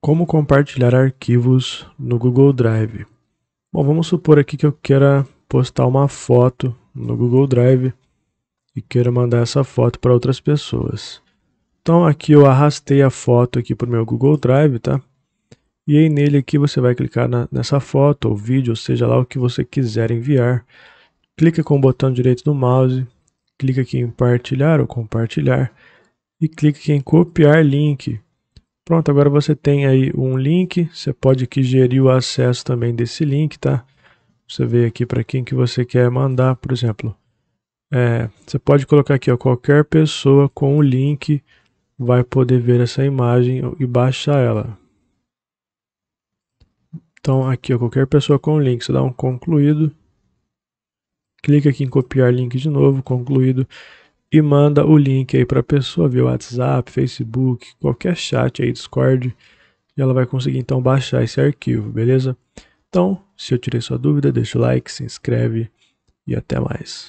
Como compartilhar arquivos no Google Drive? Bom, vamos supor aqui que eu queira postar uma foto no Google Drive e queira mandar essa foto para outras pessoas. Então aqui eu arrastei a foto aqui para o meu Google Drive, tá? E aí nele aqui você vai clicar na, nessa foto ou vídeo, ou seja lá o que você quiser enviar. Clica com o botão direito do mouse, clica aqui em partilhar ou compartilhar e clica aqui em copiar link Pronto, agora você tem aí um link, você pode aqui gerir o acesso também desse link, tá? Você vê aqui para quem que você quer mandar, por exemplo. É, você pode colocar aqui, ó, qualquer pessoa com o link vai poder ver essa imagem e baixar ela. Então aqui, ó, qualquer pessoa com o link, você dá um concluído. Clica aqui em copiar link de novo, concluído e manda o link aí para a pessoa via WhatsApp, Facebook, qualquer chat aí, Discord, e ela vai conseguir então baixar esse arquivo, beleza? Então, se eu tirei sua dúvida, deixa o like, se inscreve e até mais.